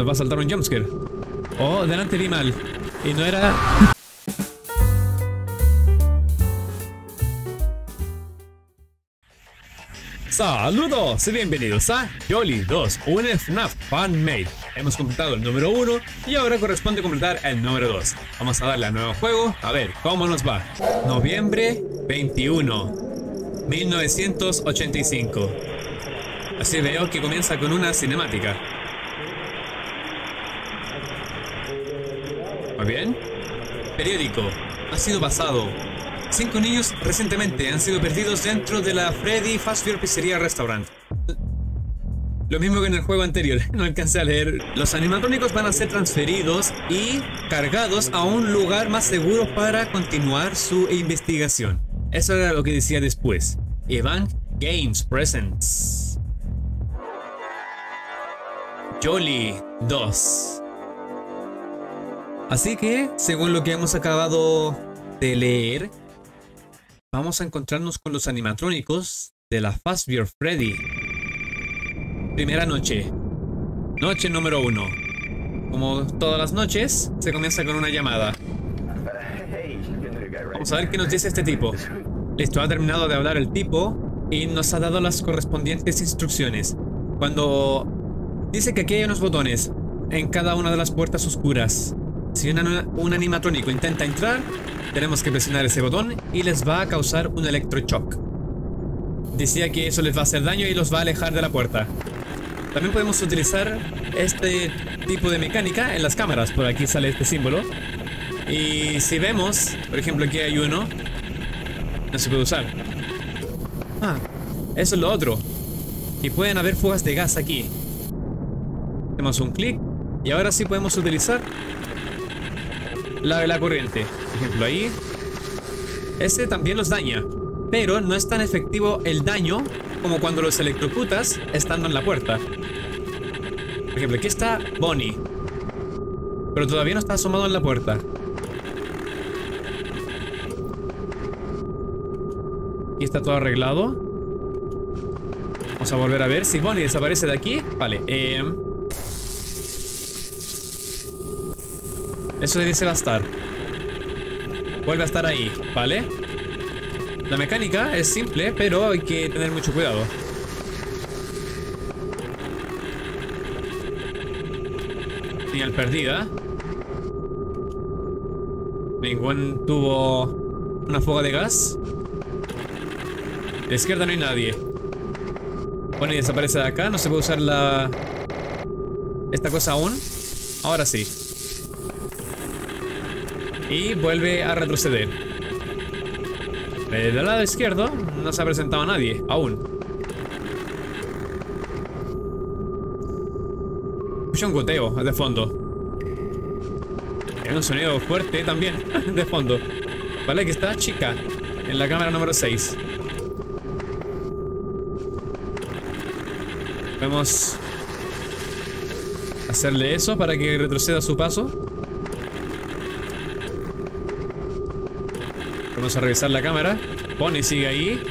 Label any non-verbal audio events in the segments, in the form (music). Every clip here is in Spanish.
Nos va a saltar un jumpscare. Oh, delante mal. Y no era... Saludos y bienvenidos a Jolly 2, un FNAF fanmade. Hemos completado el número 1 y ahora corresponde completar el número 2. Vamos a darle al nuevo juego, a ver cómo nos va. Noviembre 21, 1985. Así veo que comienza con una cinemática. Muy bien. Periódico. Ha sido pasado. Cinco niños recientemente han sido perdidos dentro de la Freddy Fazbear Pizzeria Restaurant. Lo mismo que en el juego anterior, (laughs) no alcancé a leer. Los animatrónicos van a ser transferidos y cargados a un lugar más seguro para continuar su investigación. Eso era lo que decía después. Evan Games Presents. Jolly 2. Así que, según lo que hemos acabado de leer, vamos a encontrarnos con los animatrónicos de la Fazbear Freddy. Primera noche. Noche número uno. Como todas las noches, se comienza con una llamada. Vamos a ver qué nos dice este tipo. Listo, ha terminado de hablar el tipo y nos ha dado las correspondientes instrucciones. Cuando dice que aquí hay unos botones en cada una de las puertas oscuras. Si un animatrónico intenta entrar, tenemos que presionar ese botón y les va a causar un electroshock. Decía que eso les va a hacer daño y los va a alejar de la puerta. También podemos utilizar este tipo de mecánica en las cámaras. Por aquí sale este símbolo. Y si vemos, por ejemplo aquí hay uno, no se puede usar. Ah, eso es lo otro. Y pueden haber fugas de gas aquí. Hacemos un clic y ahora sí podemos utilizar la de la corriente. Por ejemplo, ahí. Ese también los daña. Pero no es tan efectivo el daño como cuando los electrocutas estando en la puerta. Por ejemplo, aquí está Bonnie. Pero todavía no está asomado en la puerta. Aquí está todo arreglado. Vamos a volver a ver si Bonnie desaparece de aquí. Vale, eh... Eso a estar. Vuelve a estar ahí, ¿vale? La mecánica es simple, pero hay que tener mucho cuidado. Señal perdida. Ningún tuvo una fuga de gas. La izquierda no hay nadie. Bueno, y desaparece de acá. No se puede usar la... Esta cosa aún. Ahora sí. Y vuelve a retroceder. Del lado izquierdo no se ha presentado nadie, aún. Escucha un goteo de fondo. Hay un sonido fuerte también (laughs) de fondo. Vale, que está chica en la cámara número 6. Podemos hacerle eso para que retroceda su paso. Vamos a revisar la cámara. Pony sigue ahí.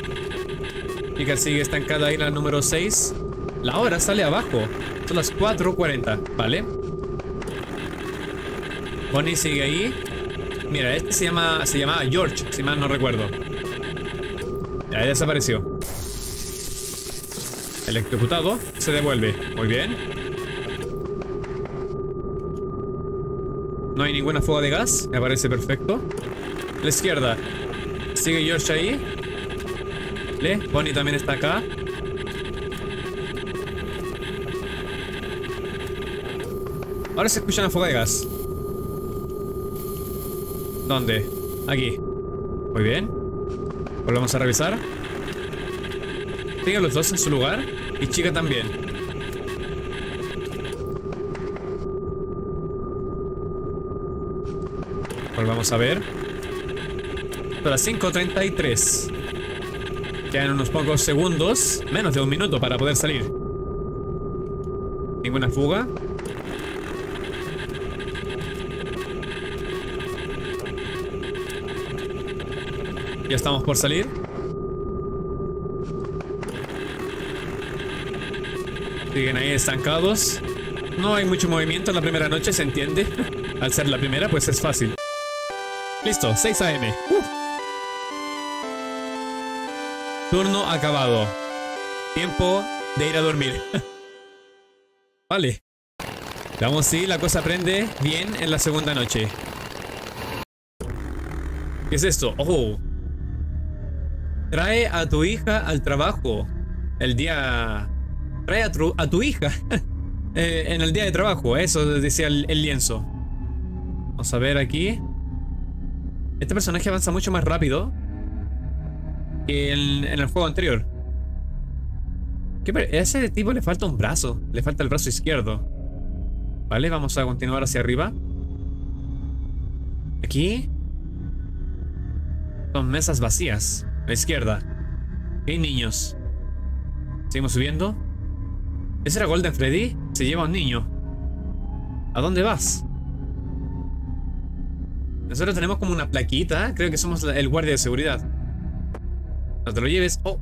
Chica sigue estancada ahí la número 6. La hora sale abajo. Son las 4.40, ¿vale? Pony sigue ahí. Mira, este se llama. Se llamaba George, si mal no recuerdo. Ya desapareció. Electrocutado. Se devuelve. Muy bien. No hay ninguna fuga de gas. Me parece perfecto. La izquierda. Sigue George ahí. Le, Bonnie también está acá. Ahora se escucha una fuga de gas. ¿Dónde? Aquí. Muy bien. Volvemos a revisar. Sigue los dos en su lugar. Y chica también. Volvamos a ver. Son las 5.33. Quedan unos pocos segundos. Menos de un minuto para poder salir. Ninguna fuga. Ya estamos por salir. Siguen ahí estancados. No hay mucho movimiento en la primera noche, se entiende. (laughs) Al ser la primera, pues es fácil. Listo, 6 a.m. Turno acabado. Tiempo de ir a dormir. (laughs) vale. Vamos, sí, la cosa prende bien en la segunda noche. ¿Qué es esto? Oh. Trae a tu hija al trabajo. El día... Trae a tu, a tu hija. (laughs) Eh, en el día de trabajo. Eso decía el, lienzo. Vamos a ver aquí. Este personaje avanza mucho más rápido. En, el juego anterior. ¿Qué, a ese tipo le falta un brazo. Le falta el brazo izquierdo. Vale, vamos a continuar hacia arriba. Aquí. Son mesas vacías. A la izquierda. Hay niños. Seguimos subiendo. ¿Ese era Golden Freddy? Se lleva a un niño. ¿A dónde vas? Nosotros tenemos como una plaquita. Creo que somos el guardia de seguridad. Te lo lleves. Oh.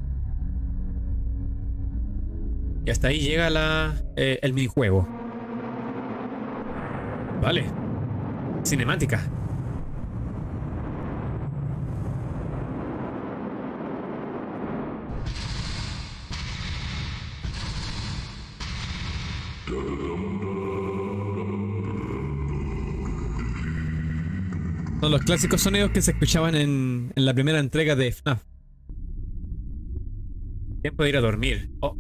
Y hasta ahí llega la, eh, el minijuego. Vale. Cinemática. Son los clásicos sonidos que se escuchaban en la primera entrega de FNAF. Tiempo de ir a dormir. Oh.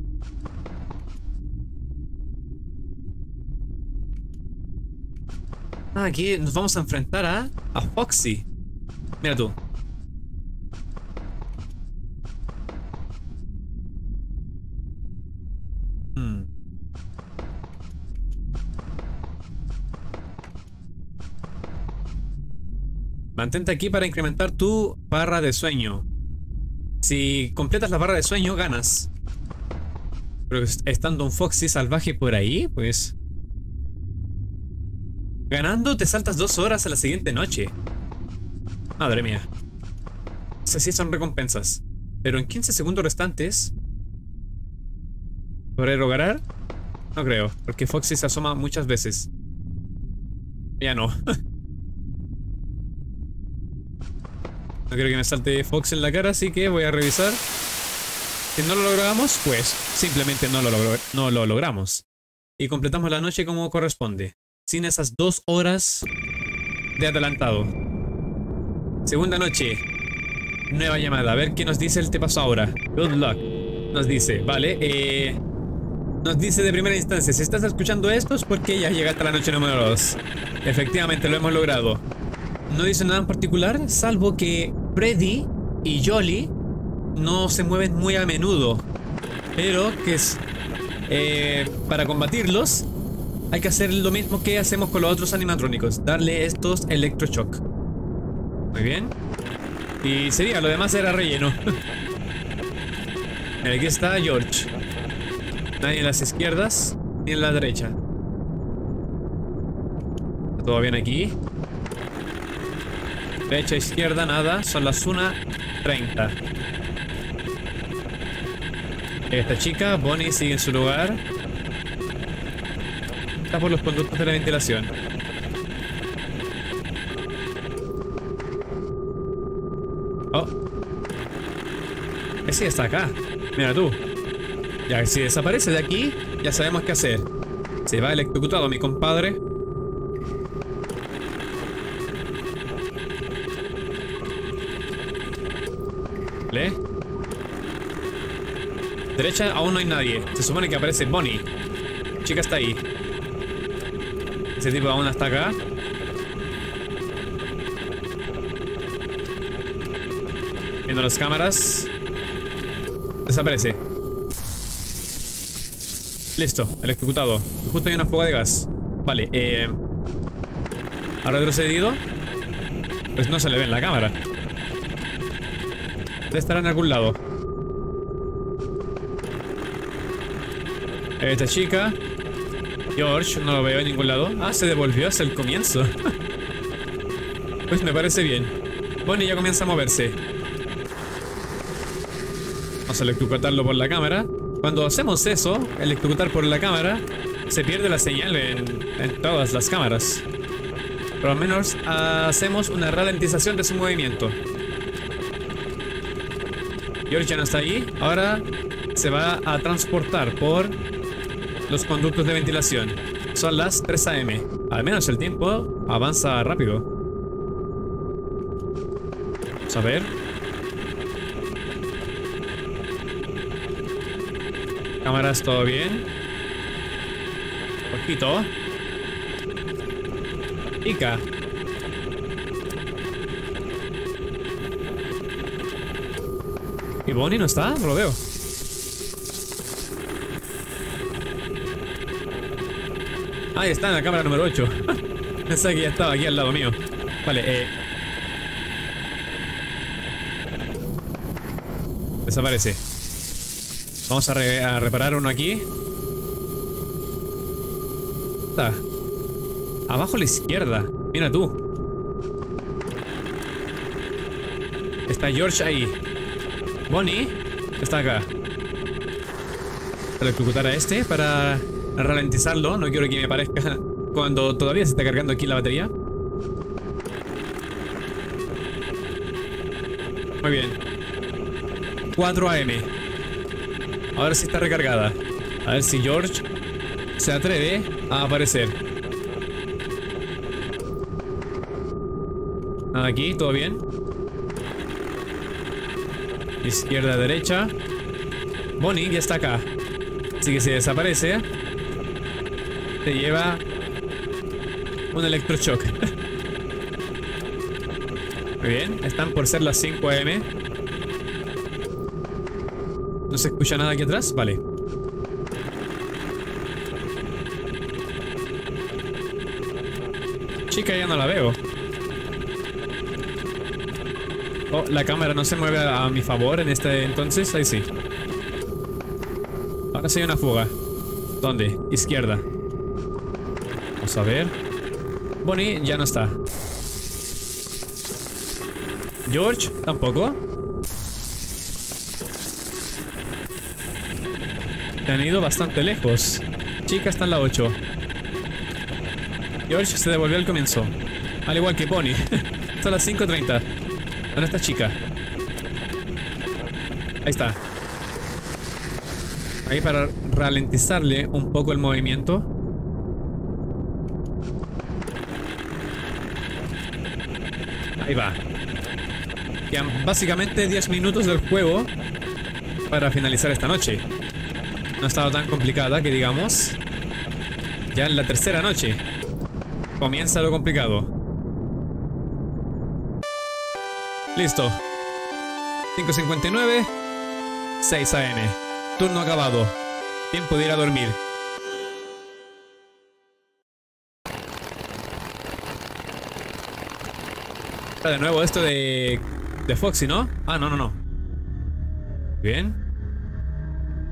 Ah, aquí nos vamos a enfrentar a, Foxy. Mira tú. Hmm. Mantente aquí para incrementar tu barra de sueño. Si completas la barra de sueño, ganas. Pero estando un Foxy salvaje por ahí, pues Ganando te saltas dos horas a la siguiente noche. Madre mía. Esas sí son recompensas. Pero en 15 segundos restantes... ¿Podré lograr? No creo, porque Foxy se asoma muchas veces. Ya no. (laughs) no quiero que me salte Fox en la cara, así que voy a revisar. Si no lo logramos, pues simplemente no lo, no lo logramos. Y completamos la noche como corresponde sin esas dos horas de adelantado. Segunda noche. Nueva llamada. A ver qué nos dice el te paso ahora. Good luck. Nos dice, vale. Eh, nos dice de primera instancia, si estás escuchando esto es porque ya llegaste a la noche número 2. Efectivamente, lo hemos logrado. No dice nada en particular, salvo que Freddy y Jolly no se mueven muy a menudo. Pero que es... Eh, para combatirlos hay que hacer lo mismo que hacemos con los otros animatrónicos. Darle estos electroshock. Muy bien. Y sería, lo demás era relleno. (laughs) aquí está George. Nadie en las izquierdas ni en la derecha. todo bien aquí? Derecha, izquierda, nada. Son las 1.30. Esta chica, Bonnie, sigue en su lugar por los conductos de la ventilación. Oh. Ese está acá. Mira tú. Ya, si desaparece de aquí, ya sabemos qué hacer. Se va electrocutado mi compadre. Derecha aún no hay nadie. Se supone que aparece Bonnie. chica está ahí. Ese tipo aún está acá. Viendo las cámaras. Desaparece. Listo, el ejecutado. Justo hay una fuga de gas. Vale, eh... Ha retrocedido. Pues no se le ve en la cámara. Debe estar en algún lado. Esta chica George, no lo veo en ningún lado. Ah, se devolvió hasta el comienzo. (laughs) pues me parece bien. Bueno, ya comienza a moverse. Vamos a electrocutarlo por la cámara. Cuando hacemos eso, electrocutar por la cámara, se pierde la señal en, en todas las cámaras. Pero al menos hacemos una ralentización de su movimiento. George ya no está ahí. Ahora se va a transportar por los conductos de ventilación. Son las 3 a.m. Al menos el tiempo avanza rápido. Vamos a ver. Cámaras, todo bien. Poquito. Ica. ¿Y Bonnie no está? No lo veo. Ahí está, en la cámara número 8. (laughs) Pensé que ya estaba aquí al lado mío. Vale, eh... Desaparece. Vamos a, a reparar uno aquí. Está. Abajo a la izquierda. Mira tú. Está George ahí. Bonnie está acá. Para ejecutar a este para ralentizarlo. No quiero que me parezca cuando todavía se está cargando aquí la batería. Muy bien. 4 AM. Ahora sí está recargada. A ver si George se atreve a aparecer. Aquí, todo bien. Izquierda, derecha. Bonnie ya está acá. Así que si desaparece, te lleva un electroshock. Muy bien, están por ser las 5 am. ¿No se escucha nada aquí atrás? Vale. Chica, ya no la veo. Oh, la cámara no se mueve a, mi favor en este entonces. Ahí sí. Ahora sí hay una fuga. ¿Dónde? Izquierda. A ver. Bonnie ya no está. George tampoco. Se han ido bastante lejos. Chica está en la 8. George se devolvió al comienzo. Al igual que Bonnie. (laughs) Son las 5.30. ¿Dónde está chica? Ahí está. Ahí para ralentizarle un poco el movimiento. Ahí va. Quedan básicamente 10 minutos del juego para finalizar esta noche. No ha estado tan complicada que digamos. Ya en la tercera noche comienza lo complicado. Listo. 5.59. 6 AM. Turno acabado. Tiempo de ir a dormir. De nuevo esto de... De Foxy, ¿no? Ah, no, no, no. Bien.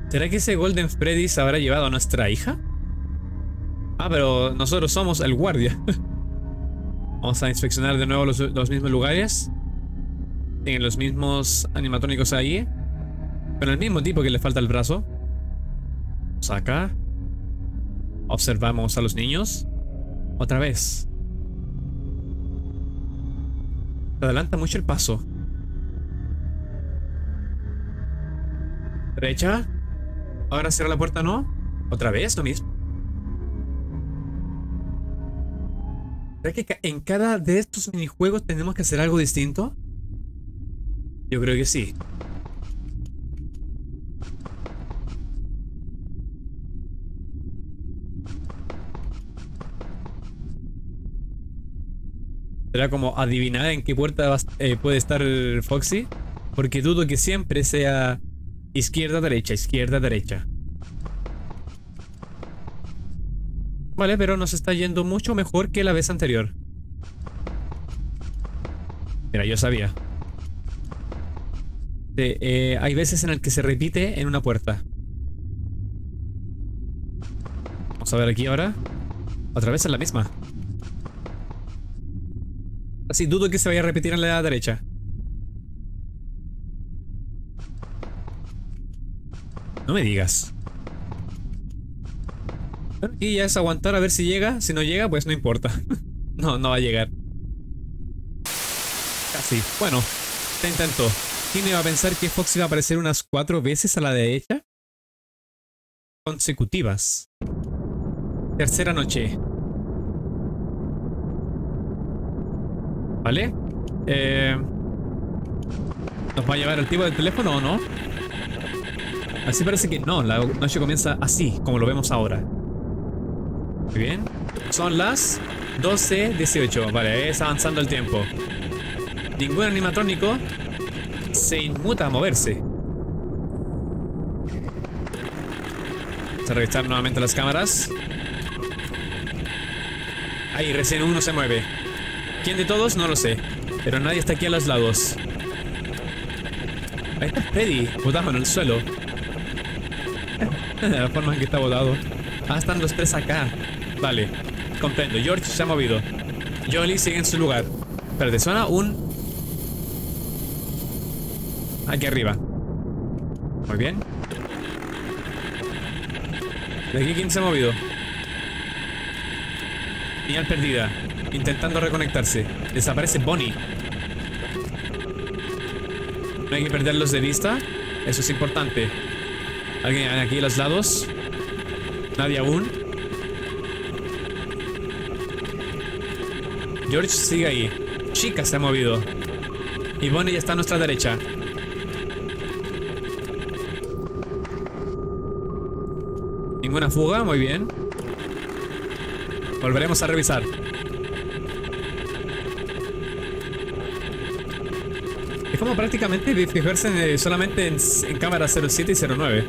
¿Será que ese Golden Freddy se habrá llevado a nuestra hija? Ah, pero nosotros somos el guardia. (laughs) Vamos a inspeccionar de nuevo los, los mismos lugares. Tienen los mismos animatrónicos ahí. Con el mismo tipo que le falta el brazo. Vamos acá. Observamos a los niños. Otra vez. Adelanta mucho el paso. Derecha. Ahora cierra la puerta, ¿no? Otra vez, lo mismo. ¿Será que en cada de estos minijuegos tenemos que hacer algo distinto? Yo creo que sí. Será como adivinar en qué puerta eh, puede estar Foxy. Porque dudo que siempre sea izquierda, derecha, izquierda, derecha. Vale, pero nos está yendo mucho mejor que la vez anterior. Mira, yo sabía. Eh, hay veces en el que se repite en una puerta. Vamos a ver aquí ahora. Otra vez en la misma. Así dudo que se vaya a repetir en la derecha. No me digas. Y ya es aguantar a ver si llega. Si no llega, pues no importa. (laughs) no, no va a llegar. Casi. Bueno, se intentó. ¿Quién iba a pensar que Fox iba a aparecer unas cuatro veces a la derecha? Consecutivas. Tercera noche. ¿Vale? Eh, ¿Nos va a llevar el tipo del teléfono o no? Así parece que no, la noche comienza así, como lo vemos ahora. Muy bien. Son las 12.18. Vale, es avanzando el tiempo. Ningún animatrónico se inmuta a moverse. Vamos a revisar nuevamente las cámaras. Ahí, recién uno se mueve. ¿Quién de todos? No lo sé. Pero nadie está aquí a los lados. Ahí está Freddy, botado en el suelo. (laughs) la forma en que está botado. Ah, están los tres acá. Vale, comprendo. George se ha movido. Jolly sigue en su lugar. Espérate, suena un... Aquí arriba. Muy bien. ¿De aquí quién se ha movido? Señal perdida. Intentando reconectarse. Desaparece Bonnie. No hay que perderlos de vista. Eso es importante. ¿Alguien aquí a los lados? Nadie aún. George sigue ahí. Chica se ha movido. Y Bonnie ya está a nuestra derecha. Ninguna fuga, muy bien. Volveremos a revisar. Es como prácticamente fijarse solamente en, en cámara 07 y 09.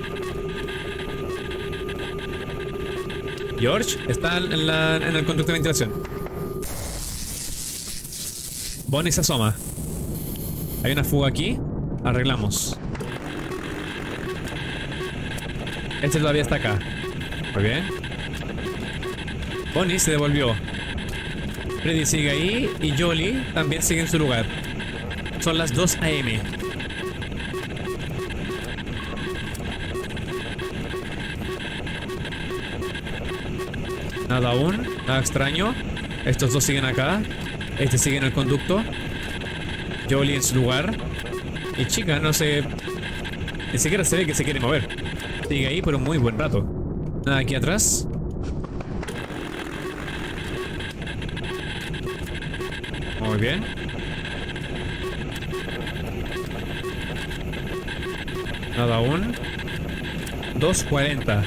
George está en, en el conducto de ventilación. Bonnie se asoma. Hay una fuga aquí. Arreglamos. Este todavía está acá. Muy bien. Bonnie se devolvió. Freddy sigue ahí y Jolly también sigue en su lugar. Son las 2 a.m. Nada aún, nada extraño. Estos dos siguen acá. Este sigue en el conducto. Jolly en su lugar. Y chica, no sé... Ni siquiera se ve que se quiere mover. Sigue ahí por un muy buen rato. Nada aquí atrás. Bien. Nada aún. 2.40.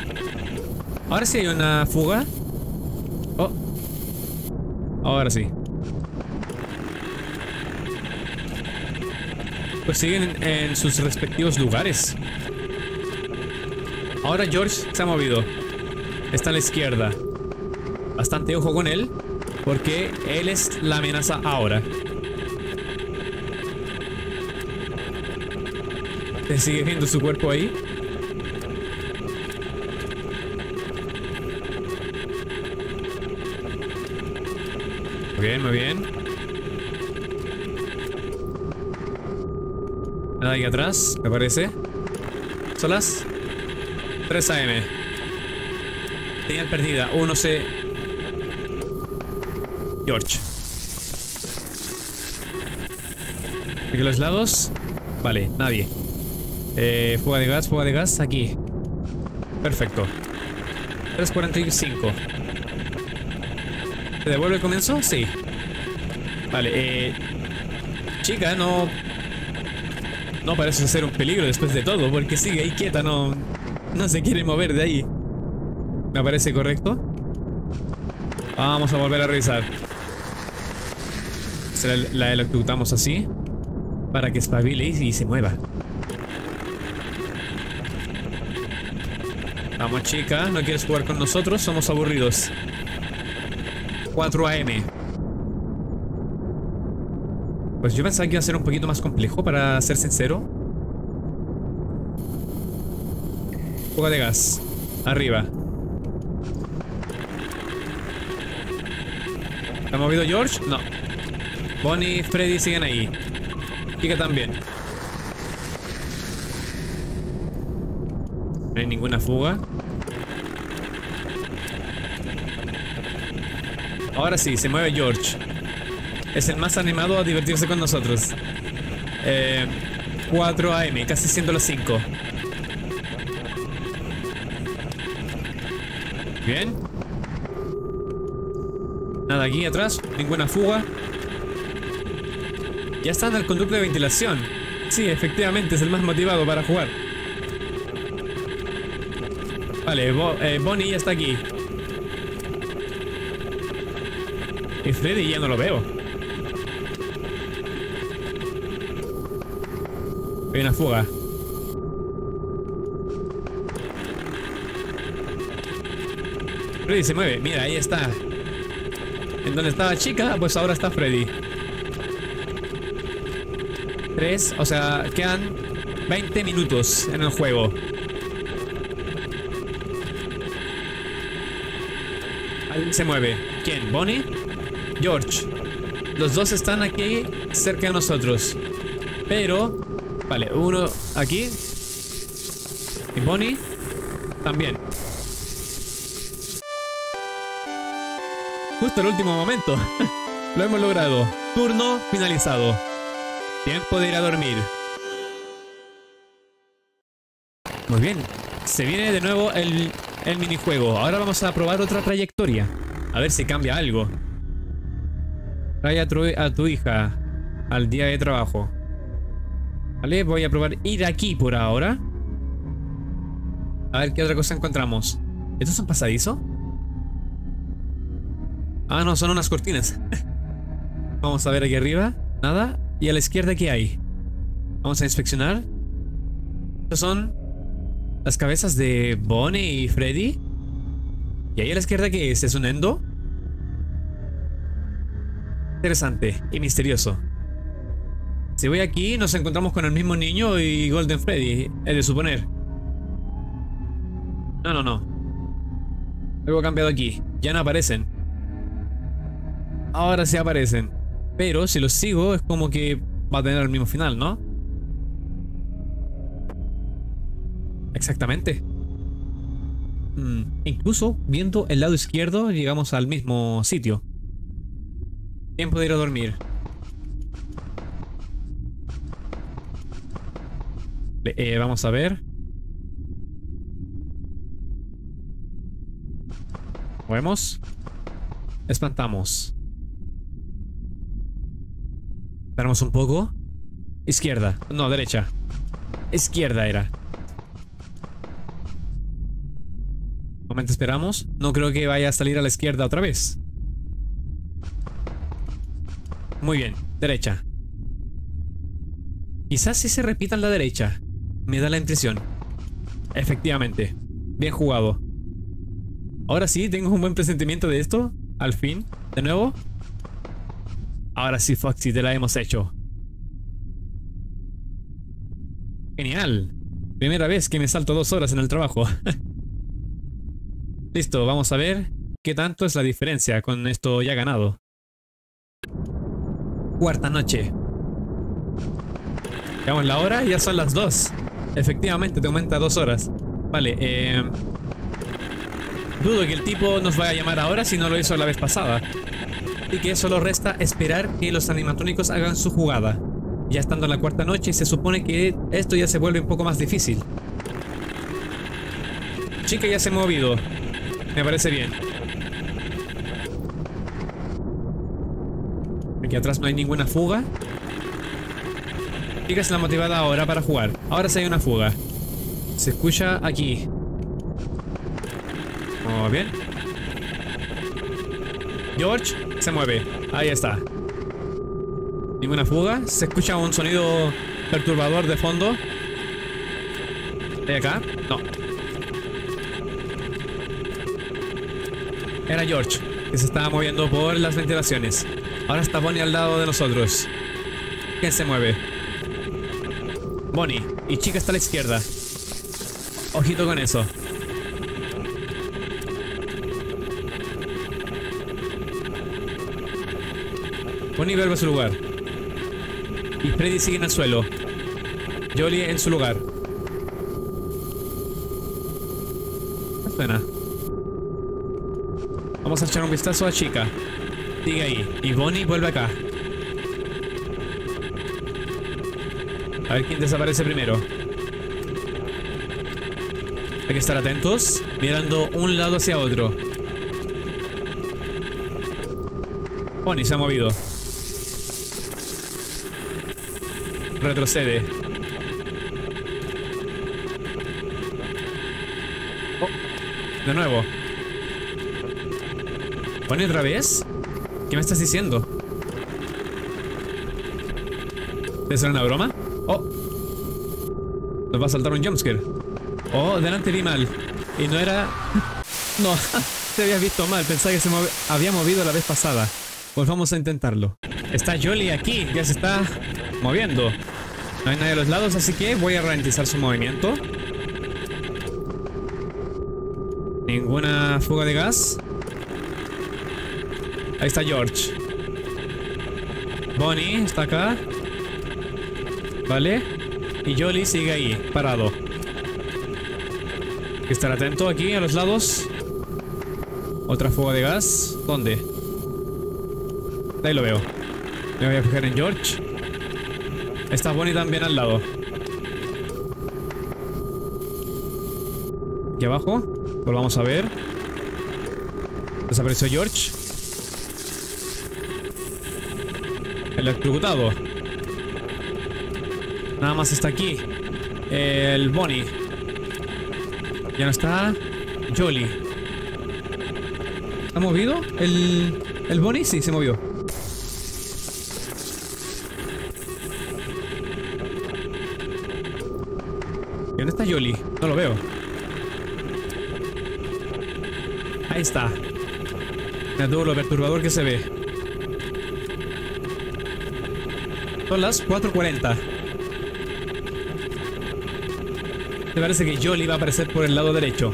Ahora sí hay una fuga. Oh. Ahora sí. Pues siguen en, sus respectivos lugares. Ahora George se ha movido. Está a la izquierda. Bastante ojo con él. Porque él es la amenaza ahora. ¿Se sigue viendo su cuerpo ahí? Muy bien, muy bien. Nada aquí atrás, me parece. Son las 3 AM. Señal perdida. Uno se... George. Aquí los lados. Vale, nadie. Eh, fuga de gas, fuga de gas, aquí. Perfecto. 3.45. ¿Te devuelve el comienzo? Sí. Vale, eh... Chica, no... No parece ser un peligro después de todo, porque sigue ahí quieta, no... No se quiere mover de ahí. ¿Me parece correcto? Vamos a volver a revisar. La, la electrocutamos así. Para que espabile y se mueva. Vamos chica, ¿no quieres jugar con nosotros? Somos aburridos. 4 AM. Pues yo pensaba que iba a ser un poquito más complejo, para ser sincero. Fuga de gas. Arriba. ¿Ha movido George? No. Bonnie y Freddy siguen ahí. Kika también. No hay ninguna fuga. Ahora sí, se mueve George. Es el más animado a divertirse con nosotros. Eh, 4 AM, casi siendo las 5. Bien. Nada aquí atrás, ninguna fuga. Ya está en el conducto de ventilación. Sí, efectivamente, es el más motivado para jugar. Vale, eh, Bonnie ya está aquí. Y Freddy ya no lo veo. Hay una fuga. Freddy se mueve. Mira, ahí está. En donde estaba chica, pues ahora está Freddy. Tres, o sea, quedan 20 minutos en el juego. Ahí se mueve. ¿Quién? ¿Bonnie? George. Los dos están aquí cerca de nosotros. Pero... Vale, uno aquí. Y Bonnie también. Justo el último momento. (laughs) Lo hemos logrado. Turno finalizado. Tiempo de ir a dormir. Muy bien. Se viene de nuevo el, el minijuego. Ahora vamos a probar otra trayectoria. A ver si cambia algo. Trae a tu, a tu hija al día de trabajo. Vale, voy a probar ir aquí por ahora. A ver qué otra cosa encontramos. ¿Esto es un pasadizo? Ah, no, son unas cortinas. (laughs) Vamos a ver aquí arriba. Nada. ¿Y a la izquierda qué hay? Vamos a inspeccionar. Estos son las cabezas de Bonnie y Freddy. ¿Y ahí a la izquierda qué es? ¿Es un endo? Interesante y misterioso. Si voy aquí, nos encontramos con el mismo niño y Golden Freddy, es de suponer. No, no, no. Algo ha cambiado aquí. Ya no aparecen. Ahora sí aparecen. Pero si los sigo, es como que va a tener el mismo final, ¿no? Exactamente. Mm, incluso viendo el lado izquierdo, llegamos al mismo sitio. Tiempo de ir a dormir. Eh, vamos a ver. Movemos. Espantamos. Esperamos un poco. Izquierda. No, derecha. Izquierda era. Un momento esperamos. No creo que vaya a salir a la izquierda otra vez. Muy bien, derecha. Quizás si se repita en la derecha. Me da la impresión. Efectivamente. Bien jugado. Ahora sí, tengo un buen presentimiento de esto. Al fin. De nuevo. Ahora sí, Foxy, te la hemos hecho. Genial. Primera vez que me salto dos horas en el trabajo. (laughs) Listo, vamos a ver qué tanto es la diferencia con esto ya ganado. Cuarta noche. Veamos la hora, ya son las 2. Efectivamente, te aumenta dos horas. Vale, eh... Dudo que el tipo nos vaya a llamar ahora si no lo hizo la vez pasada. Y que solo resta esperar que los animatrónicos hagan su jugada. Ya estando en la cuarta noche, se supone que esto ya se vuelve un poco más difícil. Chica ya se ha movido. Me parece bien. Aquí atrás no hay ninguna fuga. Chica es la motivada ahora para jugar. Ahora sí hay una fuga. Se escucha aquí. Muy bien. George se mueve. Ahí está. Ninguna fuga. Se escucha un sonido perturbador de fondo. ¿Hay acá? No. Era George, que se estaba moviendo por las ventilaciones. Ahora está Bonnie al lado de nosotros. ¿Quién se mueve? Bonnie. Y chica está a la izquierda. Ojito con eso. Bonnie vuelve a su lugar. Y Freddy sigue en el suelo. Jolie en su lugar. ¿Qué suena? Vamos a echar un vistazo a Chica. sigue ahí. Y Bonnie vuelve acá. A ver quién desaparece primero. Hay que estar atentos, mirando un lado hacia otro. Bonnie se ha movido. Retrocede. Oh, de nuevo. ¿Bonnie otra vez? ¿Qué me estás diciendo? ¿Debe ser una broma? Oh. Nos va a saltar un jumpscare. Oh, delante vi mal. Y no era... (laughs) No, (laughs) te habías visto mal. Pensaba que se había movido la vez pasada. Pues vamos a intentarlo. Está Jolly aquí, ya se está moviendo. No hay nadie a los lados, así que voy a ralentizar su movimiento. Ninguna fuga de gas. Ahí está George. Bonnie está acá. Vale. Y Jolly sigue ahí, parado. Hay que estar atento aquí a los lados. Otra fuga de gas. ¿Dónde? Ahí lo veo. Me voy a fijar en George. Está Bonnie también al lado. Aquí abajo. Volvamos a ver. Desapareció George. Electrocutado. Nada más está aquí. El Bonnie. Ya no está. Jolly. ¿Ha movido? ¿El, el Bonnie? Sí, se movió. ¿Y dónde está Jolly? No lo veo. Ahí está. Me todo lo perturbador que se ve. Son las 4.40. Me parece que Jolly va a aparecer por el lado derecho.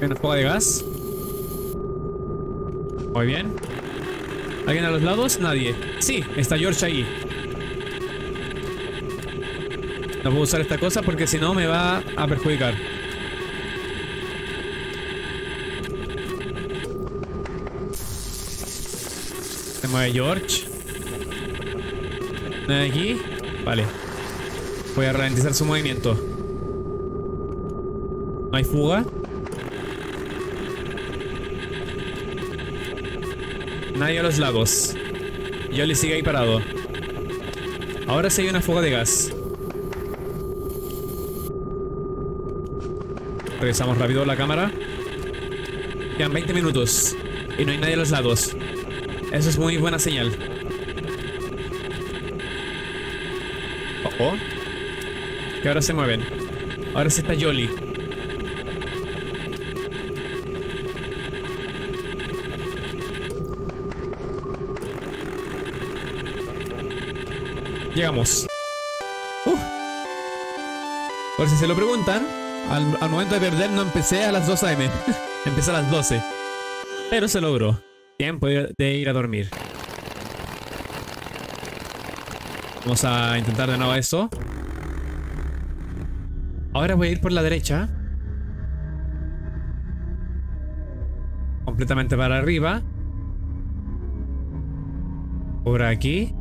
Una fuga de gas. Muy bien. ¿Alguien a los lados? Nadie. Sí, está George ahí. No puedo usar esta cosa porque si no me va a perjudicar. mueve George. ¿No aquí? Vale. Voy a ralentizar su movimiento. No hay fuga. Nadie a los lados. Yo le sigue ahí parado. Ahora sí hay una fuga de gas. Regresamos rápido la cámara. Quedan 20 minutos. Y no hay nadie a los lados. Eso es muy buena señal. Oh, oh. Que ahora se mueven. Ahora sí está Jolly. Llegamos. Por si se lo preguntan, al, al momento de perder no empecé a las 2 am. (laughs) empecé a las 12. Pero se logró. Tiempo de ir a dormir. Vamos a intentar de nuevo eso. Ahora voy a ir por la derecha. Completamente para arriba. Por aquí.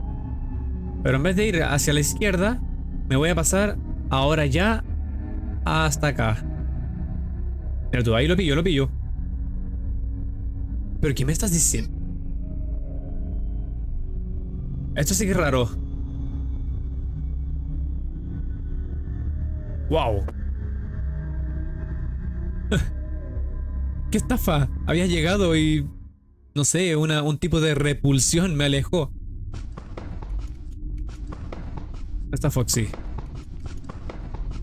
Pero en vez de ir hacia la izquierda, me voy a pasar ahora ya hasta acá. Mira tú, ahí lo pillo, lo pillo. ¿Pero qué me estás diciendo? Esto sí que es raro. ¡Wow! (laughs) ¿Qué estafa? Había llegado y... No sé, una, un tipo de repulsión me alejó. Está Foxy.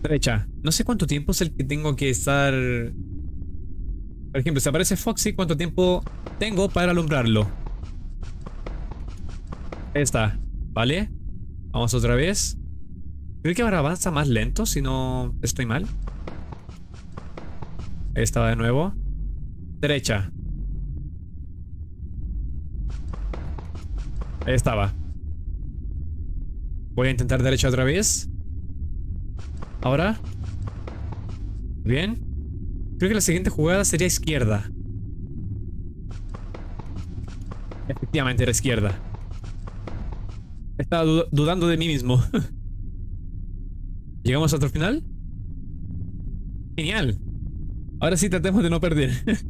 Derecha. No sé cuánto tiempo es el que tengo que estar... Por ejemplo, si aparece Foxy, ¿cuánto tiempo tengo para alumbrarlo. Ahí está. ¿Vale? Vamos otra vez. Creo que ahora avanza más lento si no estoy mal. Ahí estaba de nuevo. Derecha. Ahí estaba. Voy a intentar derecha otra vez. Ahora. Bien. Creo que la siguiente jugada sería izquierda. Efectivamente, era izquierda. Estaba dudando de mí mismo. (laughs) ¿Llegamos a otro final? Genial. Ahora sí tratemos de no perder. (laughs)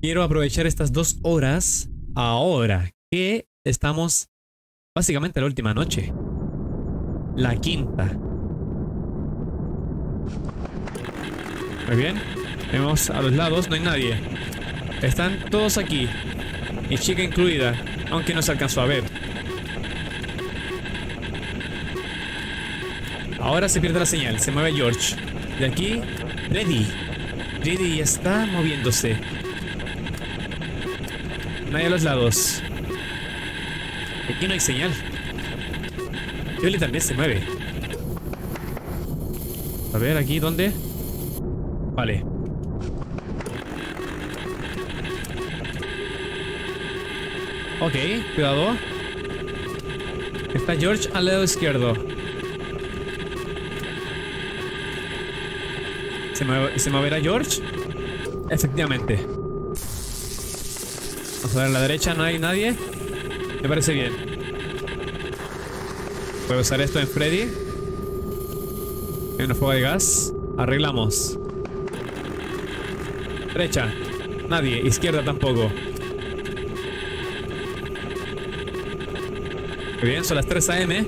Quiero aprovechar estas dos horas ahora que estamos básicamente la última noche. La quinta. Muy bien. Vemos a los lados, no hay nadie. Están todos aquí. Y chica incluida, aunque no se alcanzó a ver. Ahora se pierde la señal, se mueve George. De aquí, Freddy. Freddy está moviéndose. Nadie a los lados. Aquí no hay señal. Julie también se mueve. A ver, aquí, ¿dónde? Vale. Ok, cuidado. Está George al lado izquierdo. ¿Se, mueve, ¿Se moverá George? Efectivamente. Vamos a ver a la derecha, no hay nadie. Me parece bien. Puedo usar esto en Freddy. Hay una fuga de gas. Arreglamos. Derecha. Nadie. Izquierda tampoco. Muy bien, son las 3 AM.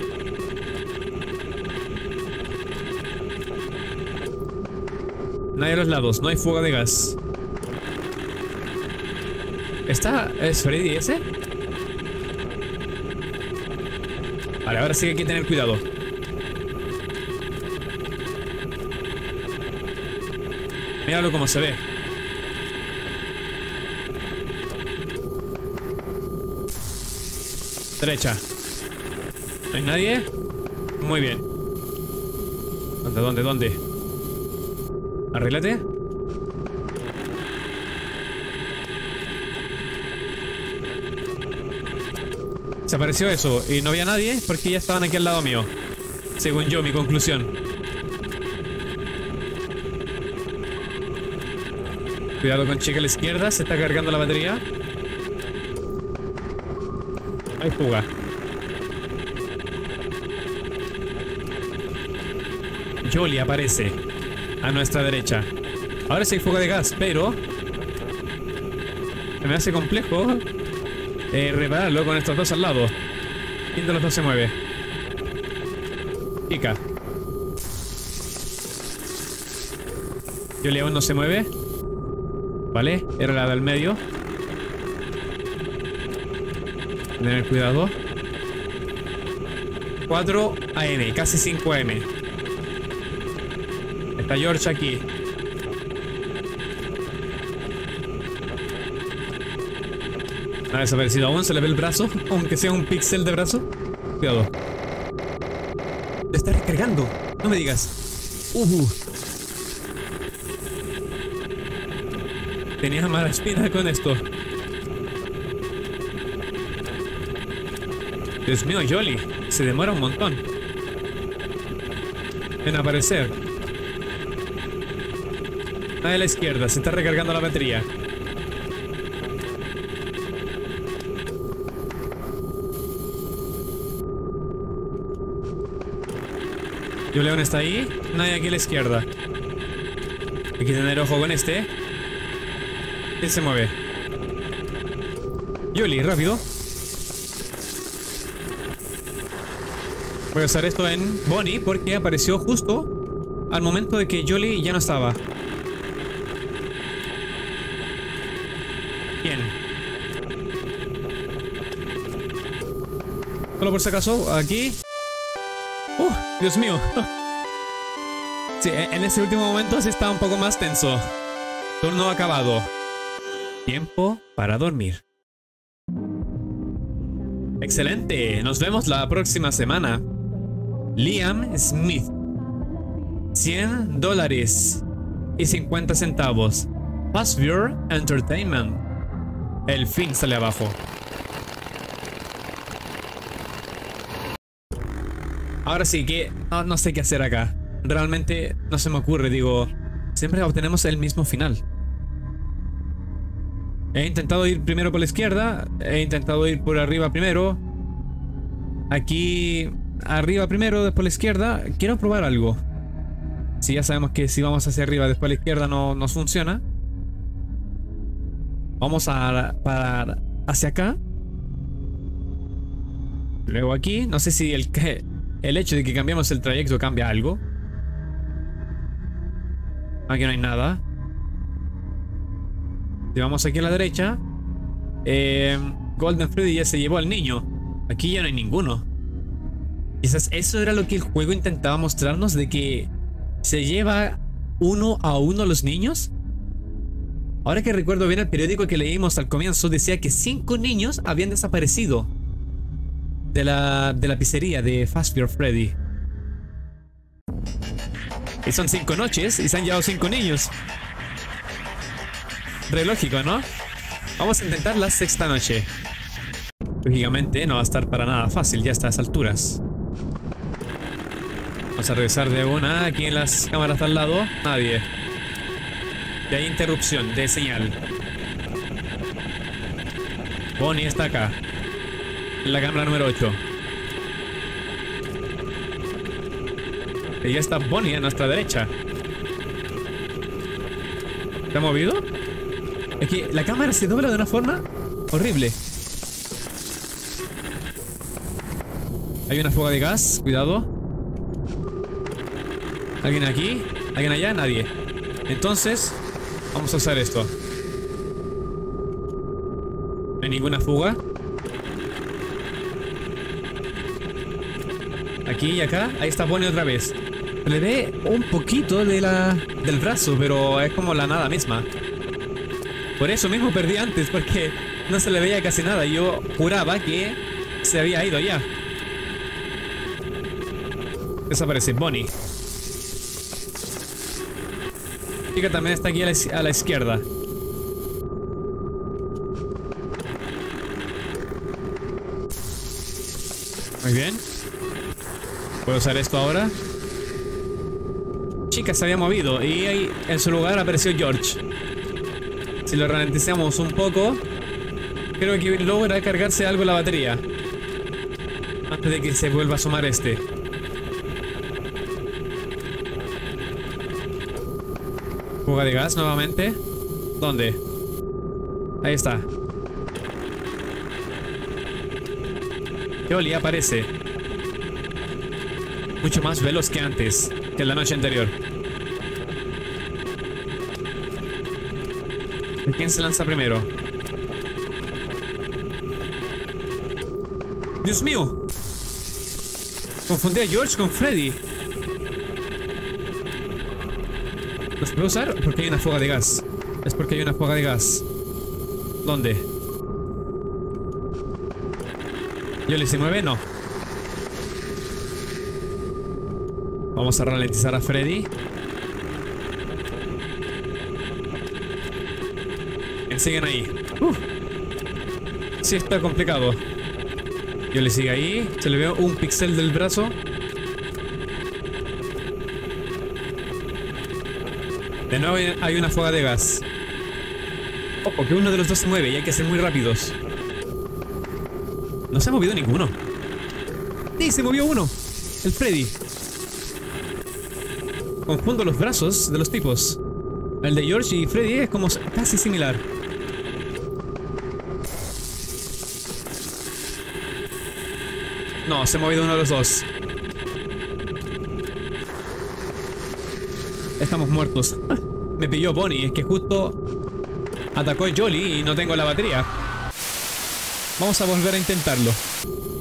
Nadie a los lados, no hay fuga de gas. ¿Está? ¿Es Freddy ese? Vale, ahora sí hay que tener cuidado. Míralo cómo se ve. Derecha. ¿No hay nadie? Muy bien. ¿Dónde, dónde, dónde? Arréglate. Se apareció eso y no había nadie porque ya estaban aquí al lado mío. Según yo, mi conclusión. Cuidado con chica a la izquierda, se está cargando la batería. Hay fuga. Jolie aparece a nuestra derecha. Ahora sí hay fuga de gas, pero... Se me hace complejo eh, repararlo con estos dos al lado. ¿Quién de los dos se mueve? Chica. Jolie aún no se mueve. Vale, era la del medio. Tener cuidado. 4 AM, casi 5 AM. Está George aquí. Ha desaparecido aún, se le ve el brazo, aunque sea un píxel de brazo. Cuidado. Le está recargando, no me digas. Uh. Tenía mala espina con esto. Dios mío, Jolly. Se demora un montón. En aparecer. A la izquierda. Se está recargando la batería. León está ahí. Nadie aquí a la izquierda. Hay que tener ojo con este. ¿Quién se mueve? Yoli, rápido. Voy a usar esto en Bonnie porque apareció justo al momento de que Jolly ya no estaba. Bien. Solo por si acaso, aquí. Dios mío. (laughs) sí, en ese último momento sí estaba un poco más tenso. Turno acabado. Tiempo para dormir. Excelente. Nos vemos la próxima semana. Liam Smith. 100 dólares y 50 centavos. Passview Entertainment. El fin sale abajo. Ahora sí que no, no sé qué hacer acá. Realmente no se me ocurre, digo... siempre obtenemos el mismo final. He intentado ir primero por la izquierda, he intentado ir por arriba primero. Aquí arriba primero, después la izquierda. Quiero probar algo. Si ya sabemos que si vamos hacia arriba, después a la izquierda no nos funciona. Vamos a parar hacia acá. Luego aquí, no sé si el, el hecho de que cambiamos el trayecto cambia algo. Aquí no hay nada. Si vamos aquí a la derecha, eh, Golden Freddy ya se llevó al niño. Aquí ya no hay ninguno. Quizás eso era lo que el juego intentaba mostrarnos, de que se lleva uno a uno los niños. Ahora que recuerdo bien el periódico que leímos al comienzo, decía que cinco niños habían desaparecido de la, de la pizzería de Fast Fear Freddy. Y son cinco noches y se han llevado cinco niños. Re lógico, ¿no? Vamos a intentar la sexta noche. Lógicamente no va a estar para nada fácil ya a estas alturas. Vamos a revisar de una aquí en las cámaras de al lado. Nadie. Y hay interrupción de señal. Bonnie está acá. La cámara número 8. Y ya está Bonnie a nuestra derecha. ¿Se ha movido? Es que la cámara se dobla de una forma horrible. Hay una fuga de gas, cuidado. ¿Alguien aquí? ¿Alguien allá? Nadie. Entonces, vamos a usar esto. No hay ninguna fuga. Aquí y acá. Ahí está Bonnie otra vez. Le ve un poquito de la, del brazo, pero es como la nada misma. Por eso mismo perdí antes, porque no se le veía casi nada. Yo juraba que se había ido ya. Desaparece Bonnie. chica también está aquí a la, izquierda. ¿Puedo usar esto ahora? Chica se había movido y ahí en su lugar apareció George. Si lo ralentizamos un poco, creo que logra cargarse algo la batería. Antes de que se vuelva a sumar este. Fuga de gas nuevamente. ¿Dónde? Ahí está. Yoli aparece. Mucho más veloz que antes, que la noche anterior. ¿Quién se lanza primero? ¡Dios mío! Confundí a George con Freddy. ¿Los puedo usar? Porque hay una fuga de gas. Es porque hay una fuga de gas. ¿Dónde? ¿Yoli se mueve? No. Vamos a ralentizar a Freddy. siguen ahí. Sí está complicado. Yo le sigo ahí. Se le veo un pixel del brazo. De nuevo hay una fuga de gas. Ojo, que uno de los dos se mueve y hay que ser muy rápidos. No se ha movido ninguno. Sí, se movió uno. El Freddy. Confundo los brazos de los tipos. El de George y Freddy es como casi similar. No, se ha movido uno de los dos. Estamos muertos. Me pilló Bonnie, es que justo atacó Jolly y no tengo la batería. Vamos a volver a intentarlo.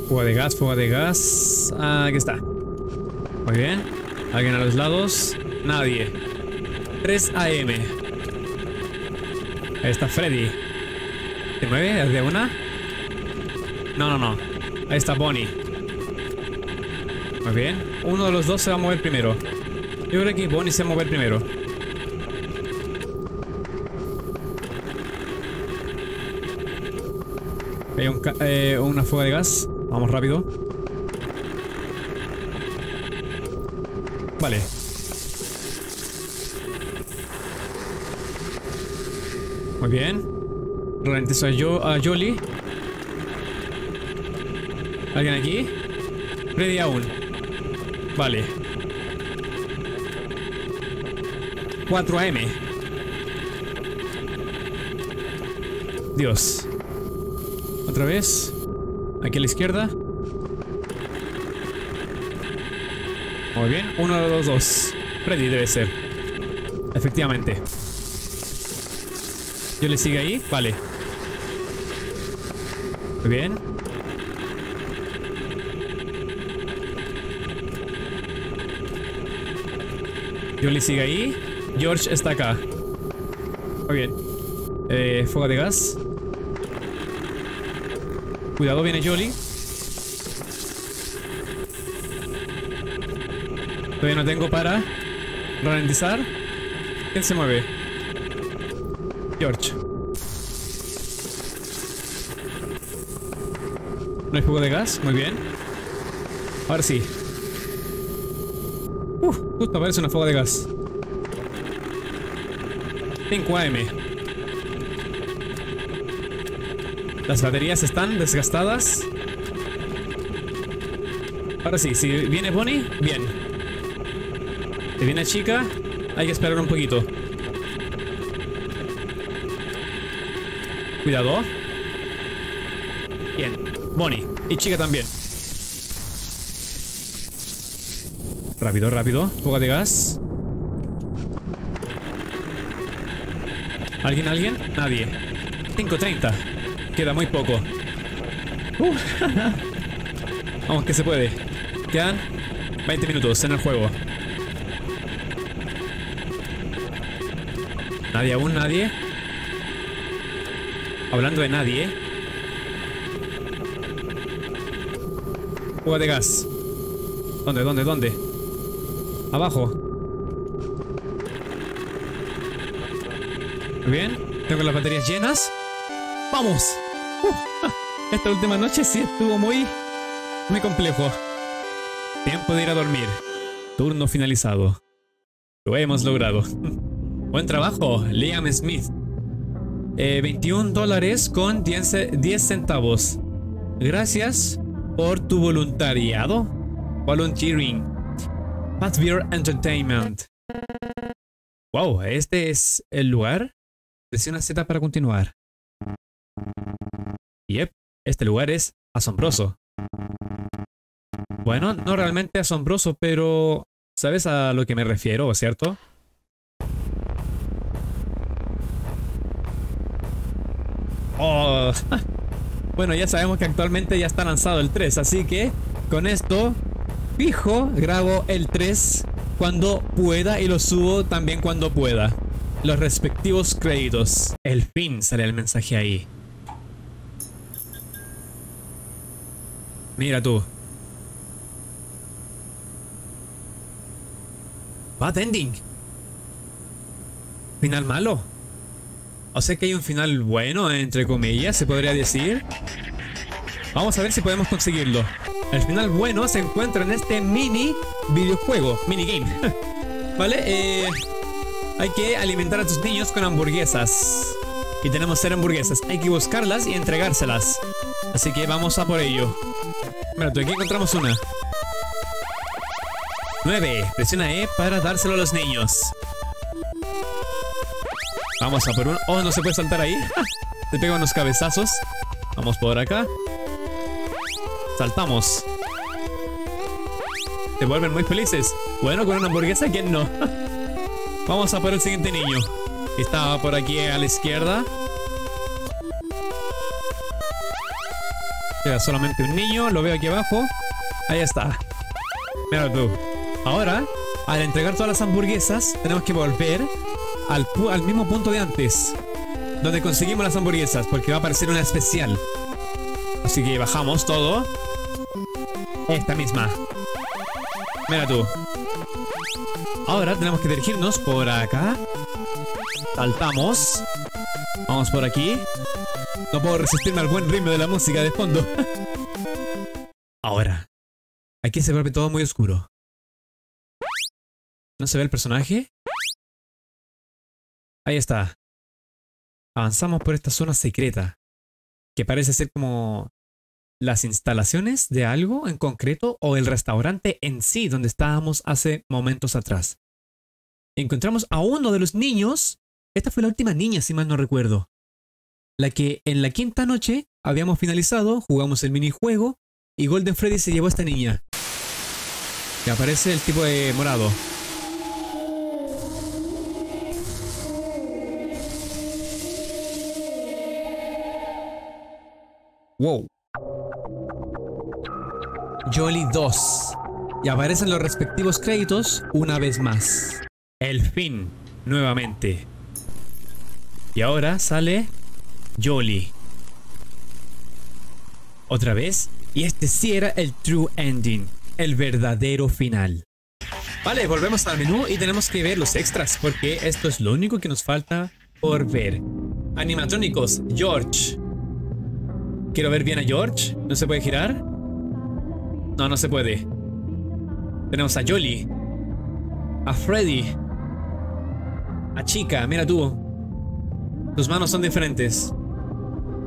Fuga de gas, fuga de gas. Ah, aquí está. Muy bien. ¿Alguien a los lados? Nadie. 3 AM. Ahí está Freddy. ¿Se mueve? de una? No, no, no. Ahí está Bonnie. Muy bien. Uno de los dos se va a mover primero. Yo creo que Bonnie se va a mover primero. Hay eh, una fuga de gas. Vamos rápido. Vale. Muy bien. Ralentizo a, yo a Jolly. ¿Alguien aquí? Freddy aún. Vale. 4 AM. Dios. Otra vez. Aquí a la izquierda. Muy bien. 1, 2, 2. Freddy debe ser. Efectivamente. ¿Yo le sigue ahí? Vale. Muy bien. Yo le sigue ahí. George está acá. Muy bien. Eh, fuego de gas. Cuidado, viene Jolly. Todavía no tengo para ralentizar. ¿Quién se mueve? George. No hay fuego de gas, muy bien. Ahora sí. Uf, justo aparece una fuga de gas. 5 AM. Las baterías están desgastadas. Ahora sí, si viene Bonnie, bien. Si viene chica, hay que esperar un poquito. Cuidado. Bien. Bonnie. Y chica también. Rápido, rápido. Fuga de gas. ¿Alguien, alguien? Nadie. 5.30. Queda muy poco. (laughs) Vamos, que se puede. Quedan 20 minutos en el juego. Nadie aún, nadie. Hablando de nadie. Fuga de gas. ¿Dónde, dónde, dónde? Abajo. Bien. Tengo las baterías llenas. ¡Vamos! Uh, esta última noche sí estuvo muy... Muy complejo. Tiempo de ir a dormir. Turno finalizado. Lo hemos logrado. Buen trabajo, Liam Smith. 21 eh, dólares con 10, 10 centavos. Gracias por tu voluntariado. Volunteering. Beer Entertainment. Wow, ¿este es el lugar? Presiona Z para continuar. Yep, este lugar es asombroso. Bueno, no realmente asombroso, pero ¿sabes a lo que me refiero, cierto? Oh. (laughs) Bueno, ya sabemos que actualmente ya está lanzado el 3, así que con esto, fijo, grabo el 3 cuando pueda y lo subo también cuando pueda. Los respectivos créditos. El fin sale el mensaje ahí. Mira tú. Bad ending. Final malo. O sea que hay un final bueno, entre comillas, se podría decir. Vamos a ver si podemos conseguirlo. El final bueno se encuentra en este mini videojuego, minigame. (laughs) ¿Vale? Eh, hay que alimentar a tus niños con hamburguesas. Y tenemos ser hamburguesas. Hay que buscarlas y entregárselas. Así que vamos a por ello. Mira, aquí encontramos una. 9. Presiona E para dárselo a los niños. Vamos a por un... Oh, no se puede saltar ahí. Te pega unos cabezazos. Vamos por acá. Saltamos. Se vuelven muy felices. Bueno, con una hamburguesa, ¿quién no? Vamos a por el siguiente niño. Estaba por aquí a la izquierda. Queda solamente un niño. Lo veo aquí abajo. Ahí está. Mira tú. Ahora, al entregar todas las hamburguesas, tenemos que volver al, al mismo punto de antes. Donde conseguimos las hamburguesas, porque va a aparecer una especial. Así que bajamos todo. Esta misma. Mira tú. Ahora tenemos que dirigirnos por acá. Saltamos. Vamos por aquí. No puedo resistirme al buen ritmo de la música de fondo. (laughs) Ahora. Aquí se vuelve todo muy oscuro. ¿No se ve el personaje? Ahí está. avanzamos por esta zona secreta, que parece ser como las instalaciones de algo en concreto o el restaurante en sí donde estábamos hace momentos atrás. Encontramos a uno de los niños, esta fue la última niña si mal no recuerdo, la que en la quinta noche habíamos finalizado, jugamos el minijuego y Golden Freddy se llevó a esta niña. Y aparece el tipo de morado. Wow. Jolly 2. Y aparecen los respectivos créditos una vez más. El fin, nuevamente. Y ahora sale Jolly. Otra vez. Y este sí era el true ending. El verdadero final. Vale, volvemos al menú y tenemos que ver los extras. Porque esto es lo único que nos falta por ver. Animatrónicos, George. Quiero ver bien a George. ¿No se puede girar? No, no se puede. Tenemos a Jolly. A Freddy. A Chica, mira tú. Tus manos son diferentes.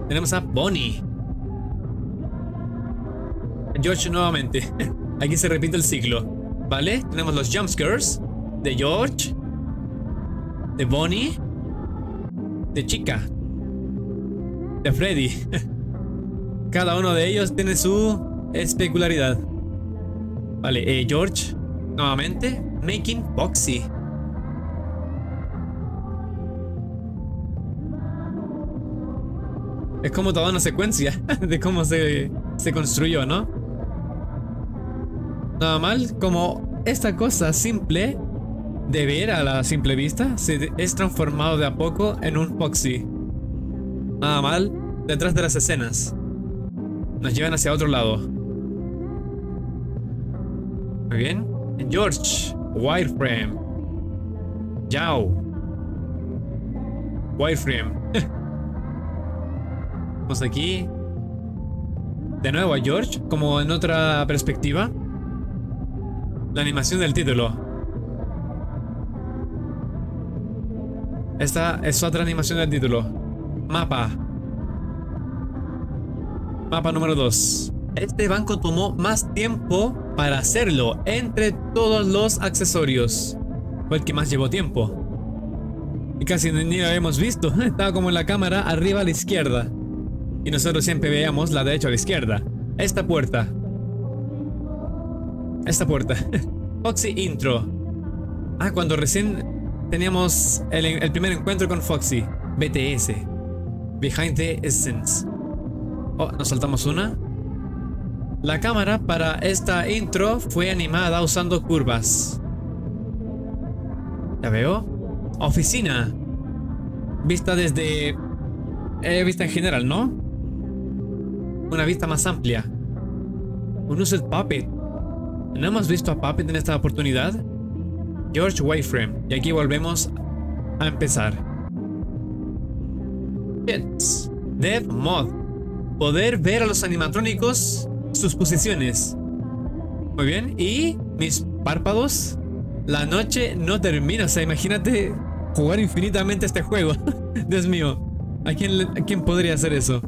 Tenemos a Bonnie. George nuevamente. (laughs) Aquí se repite el ciclo. ¿Vale? Tenemos los jumpscares de George. De Bonnie. De Chica. De Freddy. (laughs) Cada uno de ellos tiene su especularidad. Vale, eh, George. Nuevamente. Making Boxy. Es como toda una secuencia (laughs) de cómo se, se construyó, ¿no? Nada mal, como esta cosa simple de ver a la simple vista se es transformado de a poco en un Foxy. Nada mal, detrás de las escenas. Nos llevan hacia otro lado. Muy bien. George, wireframe. Yao. Wireframe. (laughs) Vamos aquí. De nuevo a George, como en otra perspectiva. La animación del título. Esta es otra animación del título. Mapa. Mapa número 2. Este banco tomó más tiempo para hacerlo entre todos los accesorios. Fue el que más llevó tiempo. Y casi ni lo habíamos visto. (laughs) Estaba como en la cámara arriba a la izquierda. Y nosotros siempre veíamos la derecha a la izquierda. Esta puerta. Esta puerta. (laughs) Foxy Intro. Ah, cuando recién teníamos el, primer encuentro con Foxy. BTS. Behind the Essence. Oh, nos saltamos una. La cámara para esta intro fue animada usando curvas. Ya veo. Oficina. Vista desde... Eh, vista en general, ¿no? Una vista más amplia. Un Used Puppet. ¿No hemos visto a Puppet en esta oportunidad? George Wayframe. Y aquí volvemos a empezar. Dev Mod. Poder ver a los animatrónicos sus posiciones. Muy bien. Y mis párpados. La noche no termina. O sea, imagínate jugar infinitamente este juego. (laughs) Dios mío. ¿A quién, ¿A quién podría hacer eso?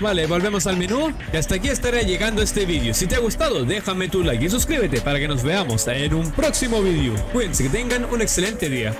Vale, volvemos al menú y hasta aquí estaré llegando este vídeo. Si te ha gustado, déjame tu like y suscríbete para que nos veamos en un próximo vídeo. Cuídense, que tengan un excelente día.